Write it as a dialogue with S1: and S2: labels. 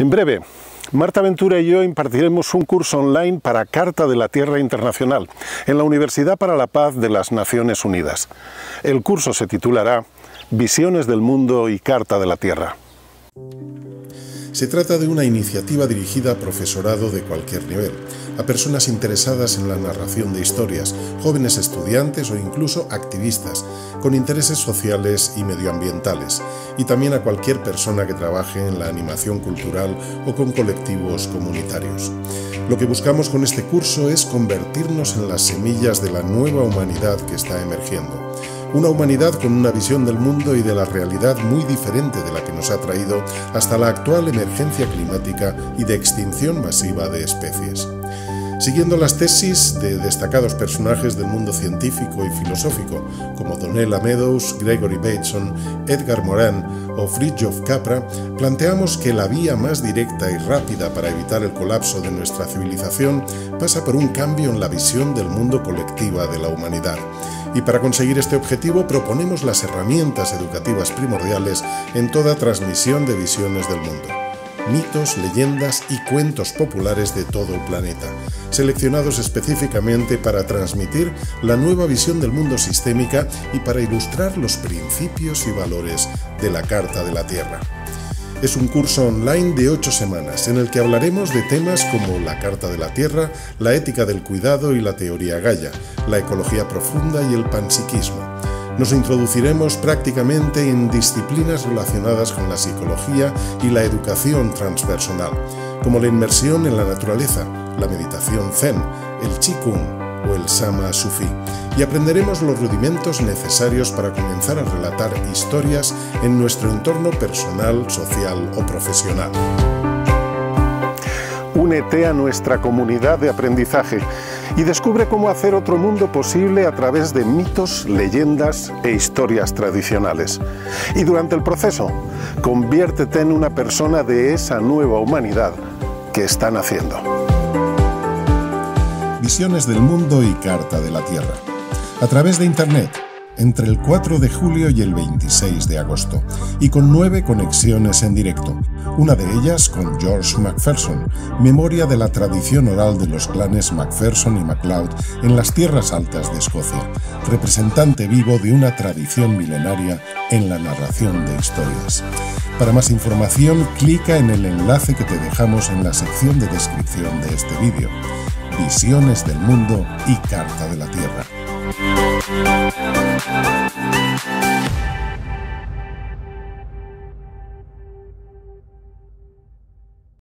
S1: En breve, Marta Ventura y yo impartiremos un curso online para Carta de la Tierra Internacional en la Universidad para la Paz de las Naciones Unidas. El curso se titulará Visiones del Mundo y Carta de la Tierra.
S2: Se trata de una iniciativa dirigida a profesorado de cualquier nivel, a personas interesadas en la narración de historias, jóvenes estudiantes o incluso activistas, con intereses sociales y medioambientales, y también a cualquier persona que trabaje en la animación cultural o con colectivos comunitarios. Lo que buscamos con este curso es convertirnos en las semillas de la nueva humanidad que está emergiendo una humanidad con una visión del mundo y de la realidad muy diferente de la que nos ha traído hasta la actual emergencia climática y de extinción masiva de especies. Siguiendo las tesis de destacados personajes del mundo científico y filosófico, como Donella Meadows, Gregory Bateson, Edgar Morin o Fridtjof Capra, planteamos que la vía más directa y rápida para evitar el colapso de nuestra civilización pasa por un cambio en la visión del mundo colectiva de la humanidad y para conseguir este objetivo proponemos las herramientas educativas primordiales en toda transmisión de visiones del mundo. Mitos, leyendas y cuentos populares de todo el planeta, seleccionados específicamente para transmitir la nueva visión del mundo sistémica y para ilustrar los principios y valores de la Carta de la Tierra. Es un curso online de ocho semanas en el que hablaremos de temas como la Carta de la Tierra, la ética del cuidado y la teoría Gaia, la ecología profunda y el panpsiquismo. Nos introduciremos prácticamente en disciplinas relacionadas con la psicología y la educación transpersonal, como la inmersión en la naturaleza, la meditación zen, el qigong o el sama sufi, y aprenderemos los rudimentos necesarios para comenzar a relatar historias en nuestro entorno personal, social o profesional.
S1: Únete a nuestra comunidad de aprendizaje y descubre cómo hacer otro mundo posible a través de mitos, leyendas e historias tradicionales. Y durante el proceso, conviértete en una persona de esa nueva humanidad que están haciendo.
S2: Visiones del Mundo y Carta de la Tierra. A través de Internet, entre el 4 de julio y el 26 de agosto, y con nueve conexiones en directo, una de ellas con George Macpherson, memoria de la tradición oral de los clanes Macpherson y MacLeod en las tierras altas de Escocia, representante vivo de una tradición milenaria en la narración de historias. Para más información, clica en el enlace que te dejamos en la sección de descripción de este vídeo. Visiones del Mundo y Carta de la Tierra. Oh,